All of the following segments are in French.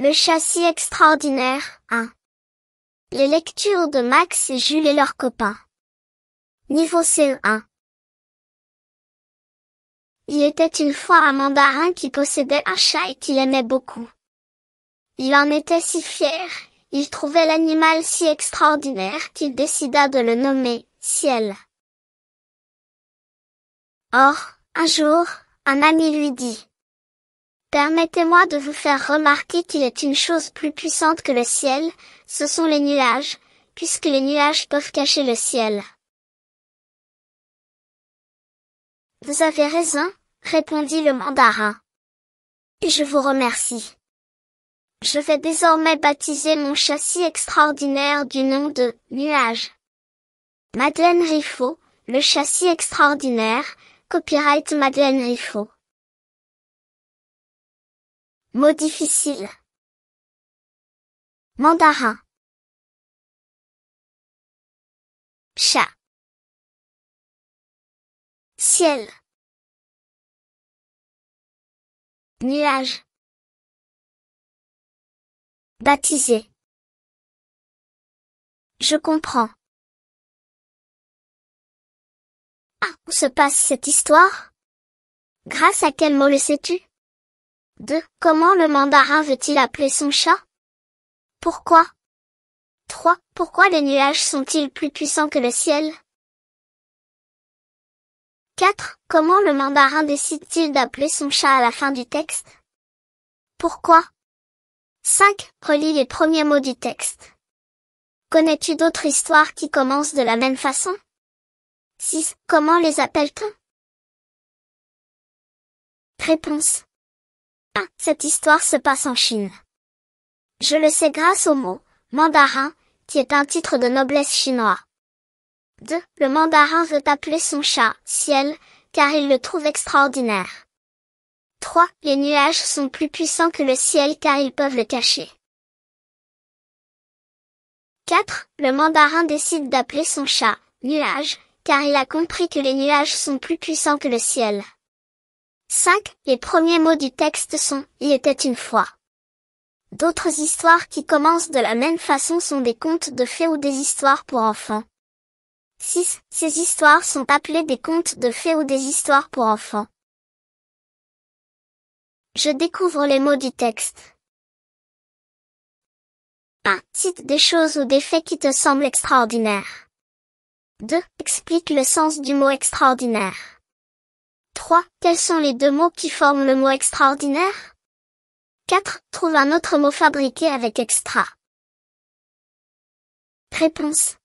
Le châssis extraordinaire 1. Les lectures de Max et Jules et leurs copains. Niveau CE1. Il était une fois un mandarin qui possédait un chat et qu'il aimait beaucoup. Il en était si fier, il trouvait l'animal si extraordinaire qu'il décida de le nommer Ciel. Or, un jour, un ami lui dit, Permettez-moi de vous faire remarquer qu'il est une chose plus puissante que le ciel, ce sont les nuages, puisque les nuages peuvent cacher le ciel. Vous avez raison, répondit le mandarin. Je vous remercie. Je vais désormais baptiser mon châssis extraordinaire du nom de nuage. Madeleine Riffaut, le châssis extraordinaire, copyright Madeleine Riffaut. Mot difficile. Mandarin. Chat. Ciel. Nuage. Baptisé. Je comprends. Ah, où se passe cette histoire? Grâce à quel mot le sais-tu? 2. Comment le mandarin veut-il appeler son chat? Pourquoi? 3. Pourquoi les nuages sont-ils plus puissants que le ciel? 4. Comment le mandarin décide-t-il d'appeler son chat à la fin du texte? Pourquoi? 5. Relis les premiers mots du texte. Connais-tu d'autres histoires qui commencent de la même façon? 6. Comment les appelle-t-on? Réponse cette histoire se passe en Chine. Je le sais grâce au mot mandarin, qui est un titre de noblesse chinois. 2. Le mandarin veut appeler son chat ciel, car il le trouve extraordinaire. 3. Les nuages sont plus puissants que le ciel car ils peuvent le cacher. 4. Le mandarin décide d'appeler son chat nuage, car il a compris que les nuages sont plus puissants que le ciel. 5. Les premiers mots du texte sont ⁇ Il était une fois ⁇ D'autres histoires qui commencent de la même façon sont des contes de fées ou des histoires pour enfants. 6. Ces histoires sont appelées des contes de fées ou des histoires pour enfants. Je découvre les mots du texte. 1. Cite des choses ou des faits qui te semblent extraordinaires. 2. Explique le sens du mot extraordinaire. 3. Quels sont les deux mots qui forment le mot extraordinaire? 4. Trouve un autre mot fabriqué avec extra. Réponse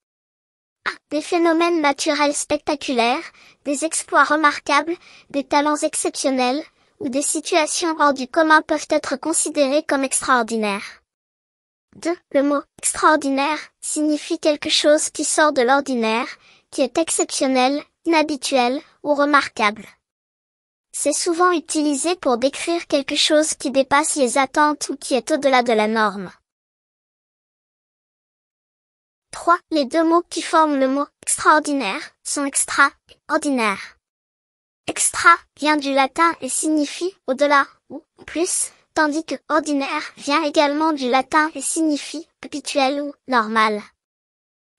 1. Des phénomènes naturels spectaculaires, des exploits remarquables, des talents exceptionnels, ou des situations hors du commun peuvent être considérés comme extraordinaires. 2. Le mot extraordinaire signifie quelque chose qui sort de l'ordinaire, qui est exceptionnel, inhabituel ou remarquable. C'est souvent utilisé pour décrire quelque chose qui dépasse les attentes ou qui est au-delà de la norme. 3. Les deux mots qui forment le mot extraordinaire sont extra et ordinaire. Extra vient du latin et signifie au-delà ou plus, tandis que ordinaire vient également du latin et signifie habituel ou normal.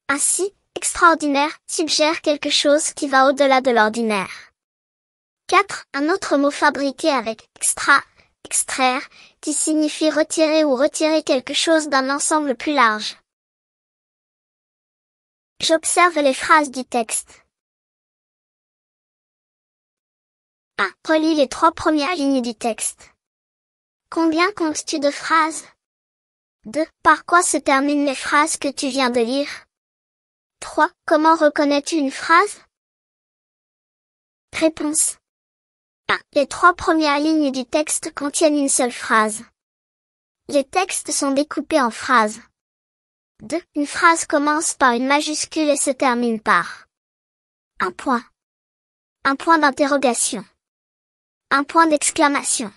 Ainsi, extraordinaire suggère quelque chose qui va au-delà de l'ordinaire. 4. Un autre mot fabriqué avec extra, extraire, qui signifie retirer ou retirer quelque chose d'un ensemble plus large. J'observe les phrases du texte. 1. Relis les trois premières lignes du texte. Combien comptes-tu de phrases? 2. Par quoi se terminent les phrases que tu viens de lire? 3. Comment reconnais-tu une phrase? Réponse 1. Les trois premières lignes du texte contiennent une seule phrase. Les textes sont découpés en phrases. 2. Une phrase commence par une majuscule et se termine par un point. Un point d'interrogation. Un point d'exclamation.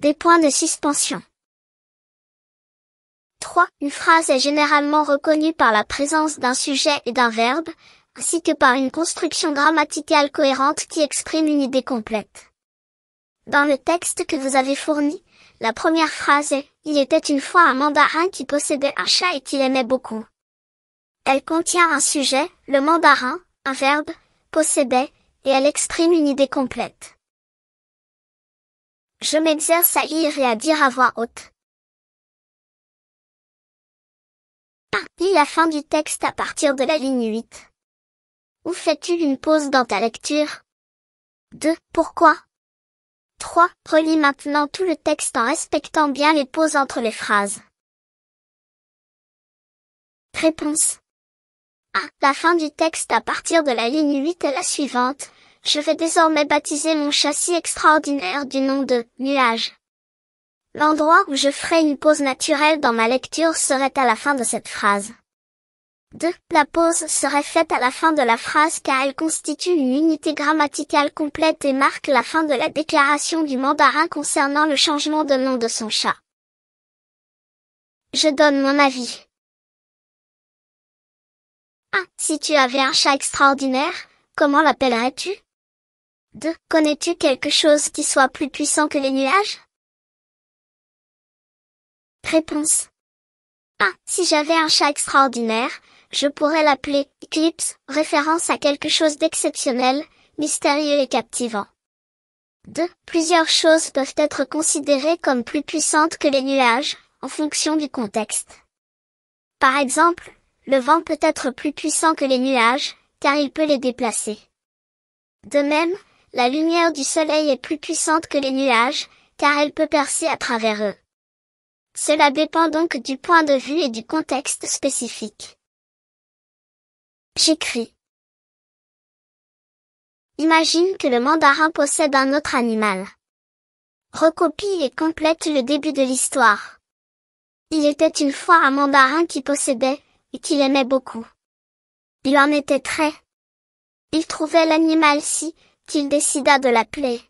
Des points de suspension. 3. Une phrase est généralement reconnue par la présence d'un sujet et d'un verbe, ainsi que par une construction grammaticale cohérente qui exprime une idée complète. Dans le texte que vous avez fourni, La première phrase est Il était une fois un mandarin qui possédait un chat et qu'il aimait beaucoup. Elle contient un sujet, le mandarin, un verbe, possédait, et elle exprime une idée complète. Je m'exerce à lire et à dire à voix haute. Lis la fin du texte à partir de la ligne 8. Où fais-tu une pause dans ta lecture? 2. Pourquoi? 3. Relis maintenant tout le texte en respectant bien les pauses entre les phrases. Réponse 1. La fin du texte à partir de la ligne 8 est la suivante. Je vais désormais baptiser mon châssis extraordinaire du nom de nuage. L'endroit où je ferai une pause naturelle dans ma lecture serait à la fin de cette phrase. 2. La pause serait faite à la fin de la phrase car elle constitue une unité grammaticale complète et marque la fin de la déclaration du mandarin concernant le changement de nom de son chat. Je donne mon avis. 1. Si tu avais un chat extraordinaire, comment l'appellerais-tu? 2. Connais-tu quelque chose qui soit plus puissant que les nuages? Réponse 1. Si j'avais un chat extraordinaire, je pourrais l'appeler Eclipse, référence à quelque chose d'exceptionnel, mystérieux et captivant. 2. Plusieurs choses peuvent être considérées comme plus puissantes que les nuages, en fonction du contexte. Par exemple, le vent peut être plus puissant que les nuages, car il peut les déplacer. De même, la lumière du soleil est plus puissante que les nuages, car elle peut percer à travers eux. Cela dépend donc du point de vue et du contexte spécifique. J'écris. Imagine que le mandarin possède un autre animal. Recopie et complète le début de l'histoire. Il était une fois un mandarin qui possédait, et qu'il aimait beaucoup. Il en était très. Il trouvait l'animal si, qu'il décida de l'appeler.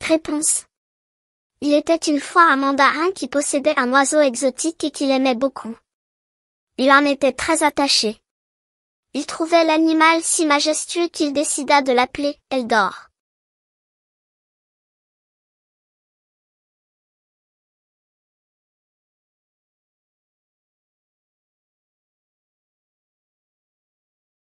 Réponse. Il était une fois un mandarin qui possédait un oiseau exotique et qu'il aimait beaucoup. Il en était très attaché. Il trouvait l'animal si majestueux qu'il décida de l'appeler Eldor.